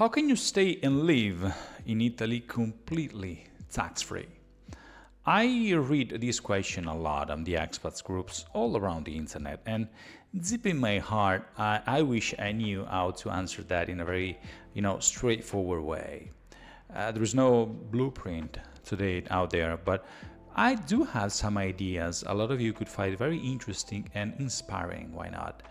How can you stay and live in Italy completely tax free? I read this question a lot on the expats groups all around the internet, and deep in my heart, I, I wish I knew how to answer that in a very, you know, straightforward way. Uh, there is no blueprint today out there, but I do have some ideas a lot of you could find very interesting and inspiring. Why not?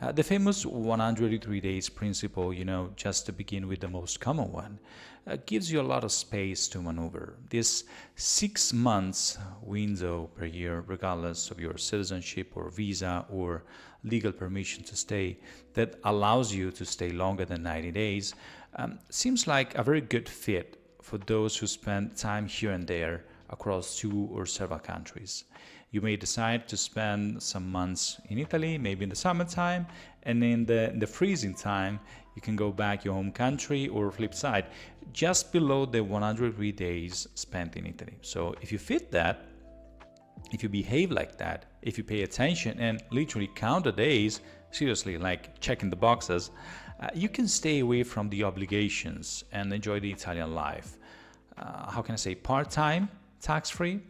Uh, the famous 183 days principle, you know, just to begin with the most common one, uh, gives you a lot of space to maneuver. This six months window per year, regardless of your citizenship or visa or legal permission to stay, that allows you to stay longer than 90 days, um, seems like a very good fit for those who spend time here and there across two or several countries. You may decide to spend some months in Italy, maybe in the summertime, and in the, the freezing time, you can go back your home country or flip side, just below the 103 days spent in Italy. So if you fit that, if you behave like that, if you pay attention and literally count the days, seriously, like checking the boxes, uh, you can stay away from the obligations and enjoy the Italian life. Uh, how can I say, part time, tax free?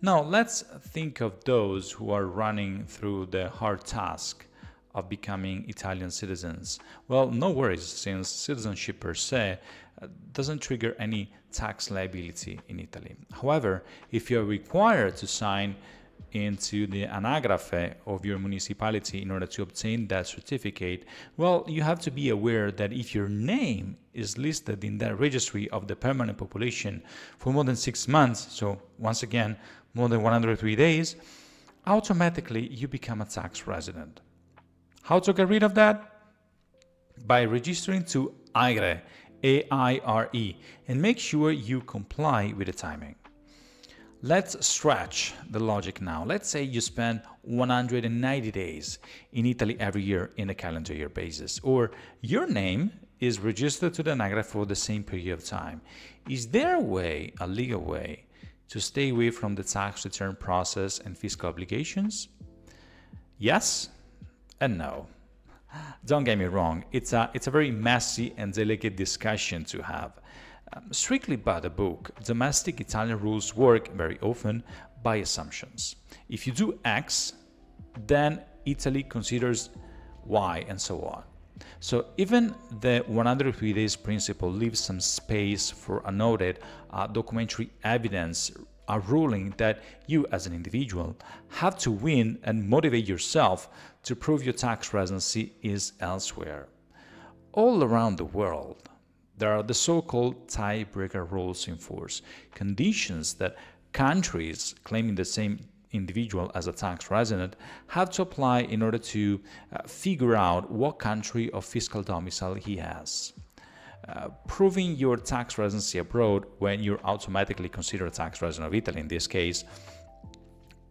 Now, let's think of those who are running through the hard task of becoming Italian citizens. Well, no worries, since citizenship per se uh, doesn't trigger any tax liability in Italy. However, if you're required to sign into the anagrafe of your municipality in order to obtain that certificate, well, you have to be aware that if your name is listed in that registry of the permanent population for more than six months, so once again, more than 103 days, automatically you become a tax resident. How to get rid of that? By registering to AIRE, A-I-R-E, and make sure you comply with the timing. Let's stretch the logic now. Let's say you spend 190 days in Italy every year in a calendar year basis, or your name is registered to the anagrafe for the same period of time. Is there a way, a legal way, to stay away from the tax return process and fiscal obligations? Yes and no. Don't get me wrong, it's a, it's a very messy and delicate discussion to have. Um, strictly by the book, domestic Italian rules work very often by assumptions. If you do X, then Italy considers Y and so on. So even the 103 days principle leaves some space for a noted uh, documentary evidence a ruling that you as an individual have to win and motivate yourself to prove your tax residency is elsewhere. All around the world, there are the so-called tiebreaker rules in force, conditions that countries claiming the same individual as a tax resident have to apply in order to uh, figure out what country of fiscal domicile he has. Uh, proving your tax residency abroad when you're automatically considered a tax resident of Italy in this case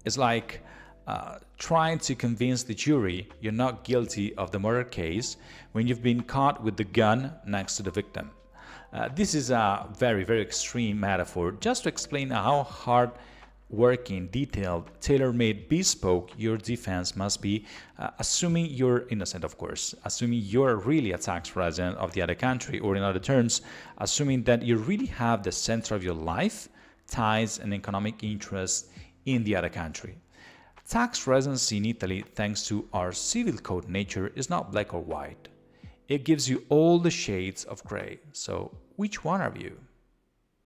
is like uh, trying to convince the jury you're not guilty of the murder case when you've been caught with the gun next to the victim. Uh, this is a very, very extreme metaphor just to explain how hard working, detailed, tailor-made, bespoke your defense must be, uh, assuming you're innocent, of course, assuming you're really a tax resident of the other country, or in other terms, assuming that you really have the center of your life, ties, and economic interests in the other country. Tax residency in Italy, thanks to our civil code nature, is not black or white. It gives you all the shades of gray. So, which one are you?